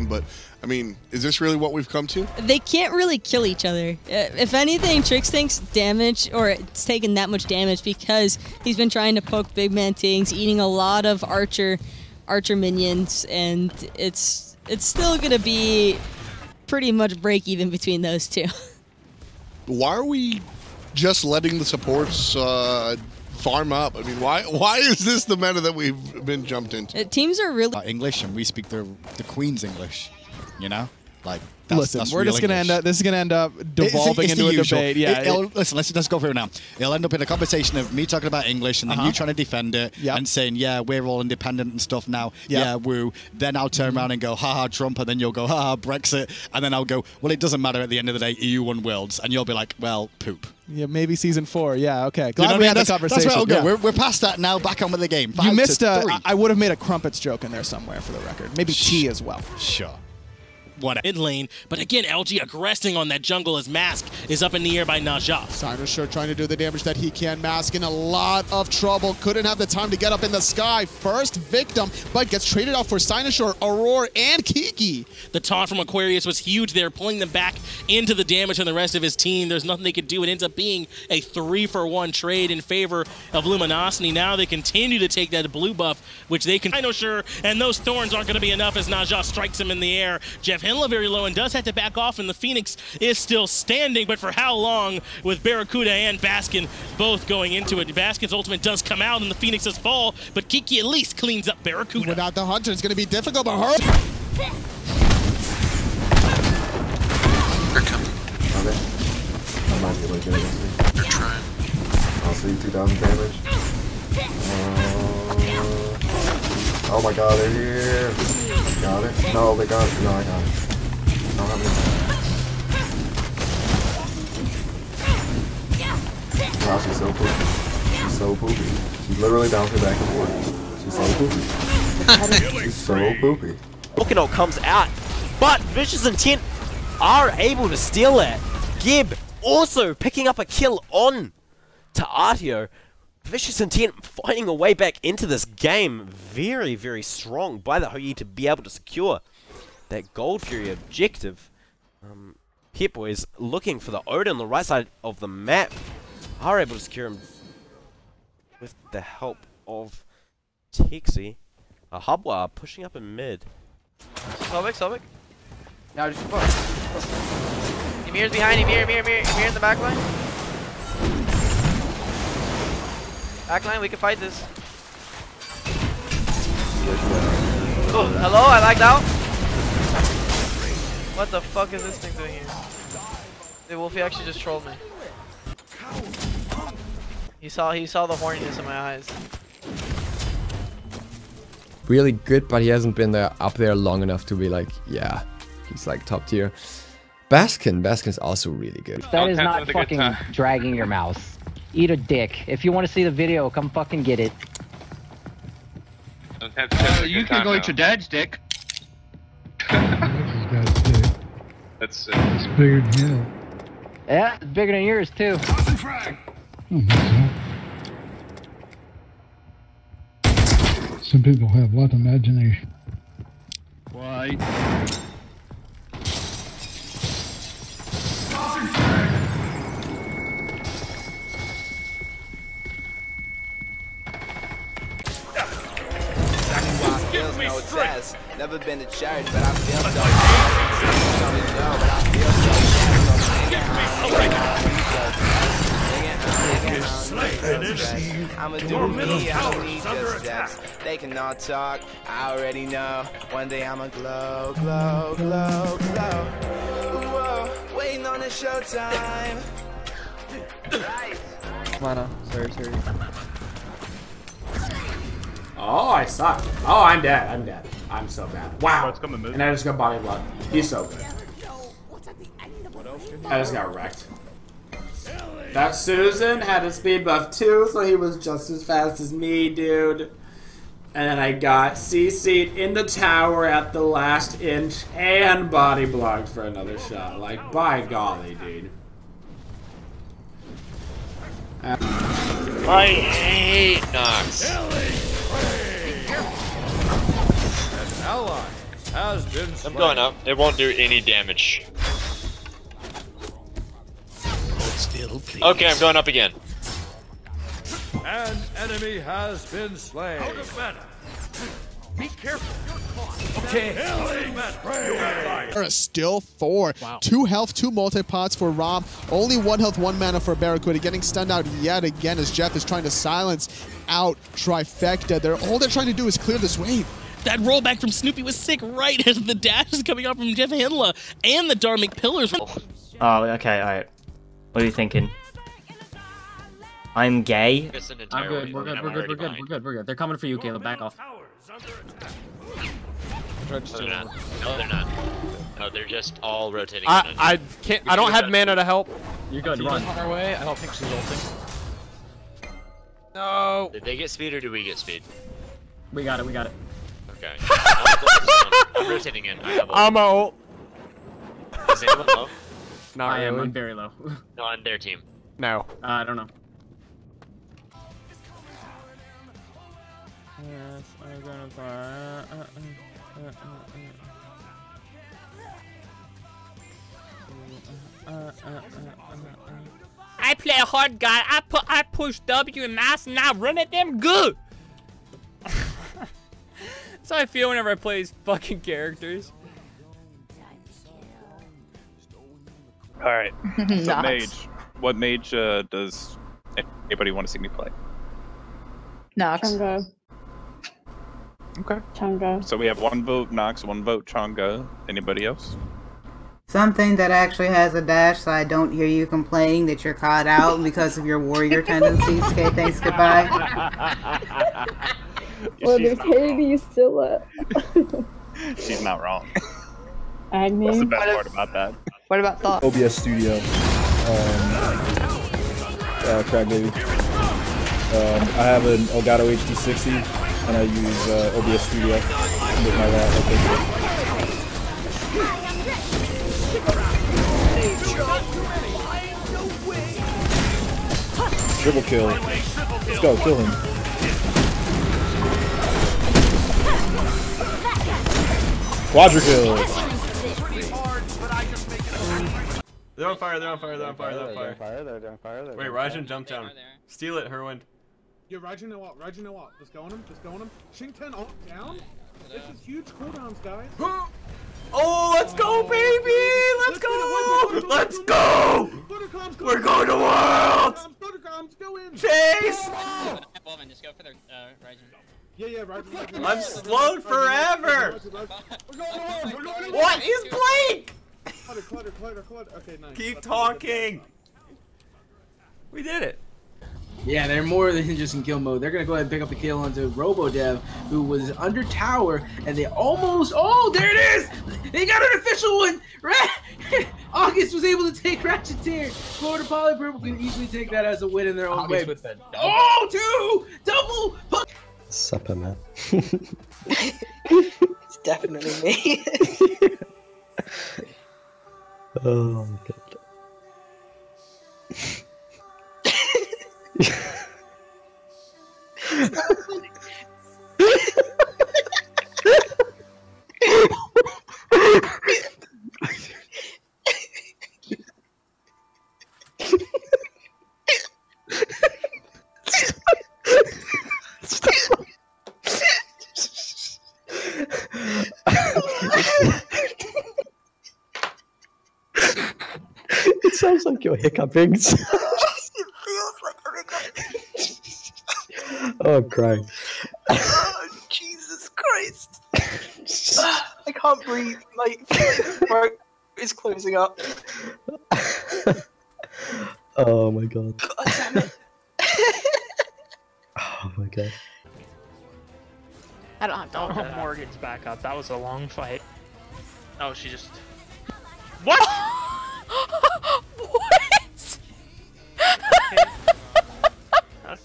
but I mean, is this really what we've come to? They can't really kill each other. Uh, If anything, Trix thinks damage, or it's taken that much damage because he's been trying to poke Big Man Tings, eating a lot of Archer, Archer minions, and it's it's still gonna be pretty much break even between those two. Why are we just letting the supports uh, farm up? I mean, why why is this the meta that we've been jumped into? Uh, Teams are really uh, English and we speak the the Queen's English. You know, like that's, Listen, that's we're just gonna English. end up. This is gonna end up devolving It's- it's into a usual. debate. Yeah. It- it'll- listen, let's let's go through it now. It'll end up in a conversation of me talking about English and then Uh-huh. you trying to defend it Yep. and saying, "Yeah, we're all independent and stuff now." Yep. Yeah, woo. Then I'll turn around and go, "Ha ha, Trump," and then you'll go, "Ha ha, Brexit," and then I'll go, "Well, it doesn't matter at the end of the day. EU won worlds," and you'll be like, "Well, poop." yeah, maybe season four. Yeah. Okay. You Glad know we had That's, conversation. that's where I'll go. Yeah. We're, we're past that now. Back on with the game. you missed. Uh, three. I- I would have made a crumpets joke in there somewhere for the record. Maybe T as well. sure. Whatever. mid lane. But again, LG aggressing on that jungle as Mask is up in the air by Ne Zha. Sinosure trying to do the damage that he can. Mask in a lot of trouble. Couldn't have the time to get up in the sky. First victim, but gets traded off for Sinosure, Aurora, and Kiki. The taunt from Aquarius was huge there, pulling them back into the damage from the rest of his team. There's nothing they could do. It ends up being a three for one trade in favor of Luminosity. Now they continue to take that blue buff, which they can. I know sure, and those thorns aren't going to be enough as Ne Zha strikes him in the air. Jeff Henla very low and does have to back off, and the Phoenix is still standing, but for how long with Barracuda and Baskin both going into it? Baskin's ultimate does come out, and the Phoenix does fall, but Kiki at least cleans up Barracuda. Without the Hunter, it's going to be difficult, but her. They're coming. Are they? I might be able to get against me. They're trying. I'll see 2,000 damage. Uh, oh my god, they're here. Got it? No, they got it. No, I got it. I don't have any. Wow, she's so poopy. She's so poopy. She's literally bouncing back and forth. She's so poopy. She's so poopy. Volcano comes out, but Vicious Intent are able to steal it. Gib also picking up a kill on to Artio. Vicious Intent finding a way back into this game. Very, very strong by the Hou Yi to be able to secure that Gold Fury objective. Um, Pip Boys looking for the Odin on the right side of the map. Are able to secure him with the help of Tekzy. A Hubwa pushing up in mid. Sobek, Sobek. No, just fuck. Ymir's behind, Ymir, Ymir, Ymir, Ymir in the back line. Back line, we can fight this. Oh, hello, I lagged out. What the fuck is this thing doing here? Dude, Wolfie actually just trolled me. He saw he saw the horniness in my eyes. really good, but he hasn't been there up there long enough to be like, yeah, he's like top tier. Baskin, Baskin's also really good. That is not fucking dragging your mouse. Eat a dick. If you want to see the video, come fucking get it. Uh, you can go eat your dad's dick. That's uh, It's bigger than you. Yeah, it's bigger than yours too. Some people have a lot of imagination. Why? Never been to church, but I feel so. Don't even know, but I feel so. I'ma do me, I don't need just steps. They can all talk, I already know. One day I'ma glow, glow, glow, glow. Whoa, waiting on the showtime. Mana, uh, sorry, sorry. Oh, I suck. Oh, I'm dead. I'm dead. I'm so bad. Wow. And I just got body block. He's so good. I just got wrecked. That Susan had a speed buff too, so he was just as fast as me, dude. And then I got CC'd in the tower at the last inch and body blocked for another shot. Like, by golly, dude. I hate Nox. Ally has been I'm going up. It won't do any damage. Okay, I'm going up again. An enemy has been slain. Out of mana. Be careful. Okay. There are still four. Two health, two multi-pots for Rom. Only one health, one mana for Barracuda. Getting stunned out yet again as Jeff is trying to silence out Trifecta. They're, all they're trying to do is clear this wave. That rollback from Snoopy was sick right as the dash is coming out from Jeff Hinla and the Dharmic Pillars. Oh, okay, alright. What are you thinking? I'm gay? I'm good. We're good. We're good. We're good. We're good. We're good. They're coming for you, Caleb. Back off. No, they're not. No, they're not. No, they're just all rotating. I. I can't. I don't have mana to help. You're good. She's Run. on our way. I don't think she's ulting. No. Did they get speed or do we get speed? We got it. We got it. Okay. I'm, I'm rotating in. I have ult. I'm out. Is anyone low? Not I am. really. I'm very low. No, on their team. No. Uh, I don't know. I'm gonna buy. I play a hard guy. I put I push W and mouse and I run at them good. That's how I feel whenever I play these fucking characters. All right. So mage. What mage uh, does anybody want to see me play? Nox. Chang'e. Okay. Chang'e. So we have one vote Nox, one vote Chang'e. Anybody else? Something that actually has a dash so I don't hear you complaining that you're caught out because of your warrior tendencies. Okay, thanks, goodbye. Well, there's Haiti still up. She's not wrong. Agni. That's the best part about that. What about thought? OBS Studio. Um, uh, crack baby. Um, I have an Elgato HD60 and I use uh, OBS Studio with my lat. Okay. Triple kill. Let's go, kill him. Quadra kill. They're on fire, they're on fire, they're on fire, they're on fire. fire, they're on fire, they're Wait, Raijin jump down. Steal it, Herwind. Yeah, Raiju no up, Raiju no up. Just go on him, just go on him. Shingten on down? This is huge cooldowns, guys. Oh, let's go, baby! Let's go! Let's go! We're going to Worlds! Chase! Just go for the uh, Raijin. Yeah, yeah, Raiju. I'm slowed forever! What is Blake? Clutter, clutter, clutter, clutter. Okay, nice. Keep That's talking! We did it. Yeah, they're more than just in kill mode. They're gonna go ahead and pick up the kill onto RoboDev, who was under tower, and they almost. Oh, there it is! They got an official one. Right? August was able to take Ratcheteer. Florida Poly Purple can easily take that as a win in their own way. Oh, two double. Supper, man. It's definitely me. oh my god. sounds like you're hiccuping. oh, I'm crying. Oh, Jesus Christ. I can't breathe. My throat is closing up. Oh my god. Oh my god. I don't have to Oh, time. Morgan's back up. That was a long fight. Oh, she just. What? what?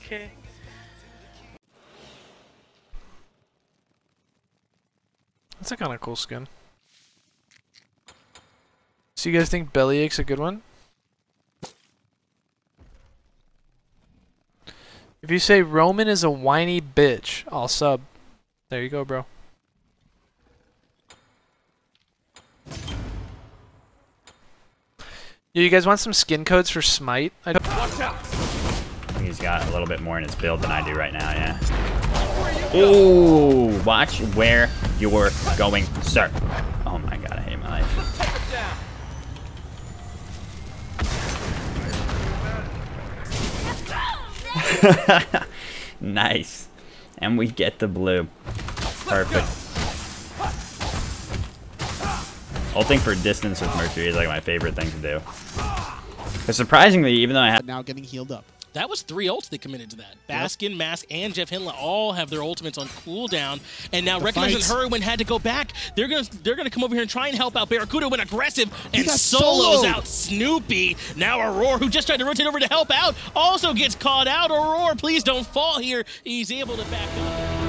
okay. That's a kind of cool skin. So you guys think Bellyache's a good one? If you say Roman is a whiny bitch, I'll sub. There you go, bro. you guys want some skin codes for Smite? I don't- He's got a little bit more in his build than I do right now, yeah. Ooh, watch where you're going, sir. Oh my god, I hate my life. nice. And we get the blue. Perfect. Ulting for distance with Mercury is like my favorite thing to do. But surprisingly, even though I have Now getting healed up. That was three ults they committed to that. Baskin, Mask, and Jeff Hinla all have their ultimates on cooldown, and now Recognition fight. Had to go back. They're gonna they're gonna come over here and try and help out Barracuda when aggressive and solos soloed. out Snoopy. Now Aurora, who just tried to rotate over to help out, also gets caught out. Aurora, please don't fall here. He's able to back up.